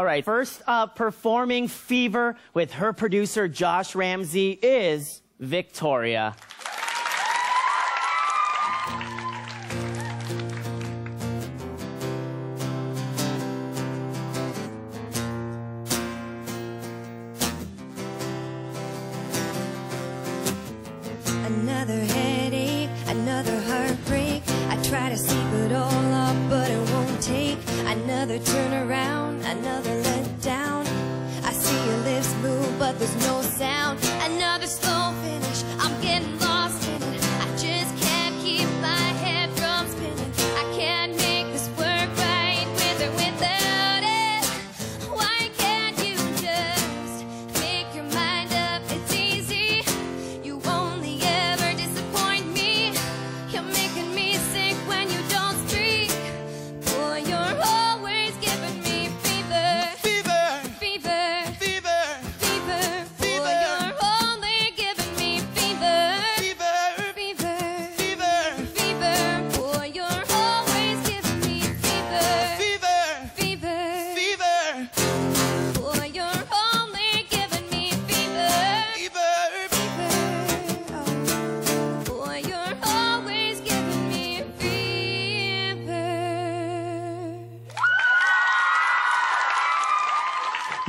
All right, first up, performing Fever with her producer Josh Ramsay is Victoria. Another headache, another heartbreak. Turnaround, another letdown. I see your lips move, but there's no sound. Another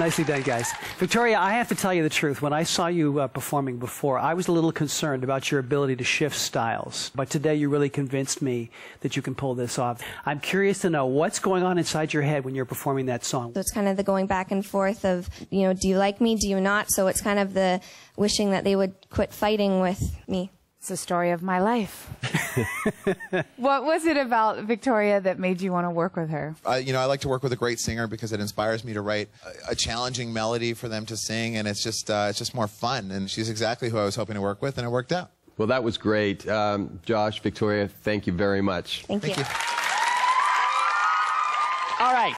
Nicely done, guys. Victoria, I have to tell you the truth. When I saw you uh, performing before, I was a little concerned about your ability to shift styles. But today you really convinced me that you can pull this off. I'm curious to know what's going on inside your head when you're performing that song. So it's kind of the going back and forth of, you know, do you like me? Do you not? So it's kind of the wishing that they would quit fighting with me. It's the story of my life. what was it about Victoria that made you want to work with her? Uh, you know, I like to work with a great singer because it inspires me to write a, a challenging melody for them to sing, and it's just uh, it's just more fun. And she's exactly who I was hoping to work with, and it worked out. Well, that was great. Um, Josh, Victoria, thank you very much. Thank, Thank you. All right,